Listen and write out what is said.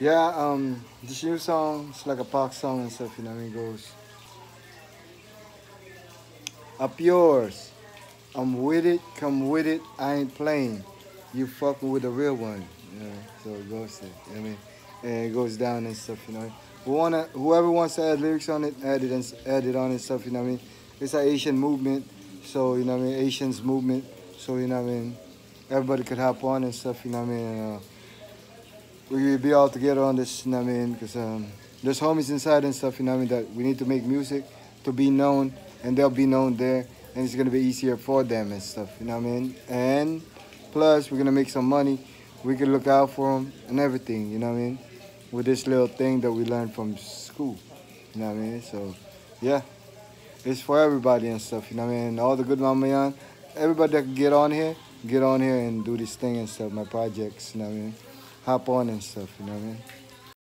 Yeah, um, this new song, it's like a pop song and stuff, you know what I mean? Goes, up yours. I'm with it, come with it, I ain't playing. You fucking with the real one. You know, so it goes there, you know I mean? And it goes down and stuff, you know. Who wanna, whoever wants to add lyrics on it, add it and add it on and stuff, you know what I mean? It's an Asian movement, so you know what I mean, Asians movement, so you know what I mean, everybody could hop on and stuff, you know what I mean? And, uh, we be all together on this, you know what I mean? Because um, there's homies inside and stuff, you know what I mean, that we need to make music to be known, and they'll be known there, and it's gonna be easier for them and stuff, you know what I mean? And plus, we're gonna make some money. We can look out for them and everything, you know what I mean? With this little thing that we learned from school, you know what I mean? So, yeah, it's for everybody and stuff, you know what I mean? All the good mamayan, everybody that can get on here, get on here and do this thing and stuff, my projects, you know what I mean? Hop on and stuff, you know what I mean?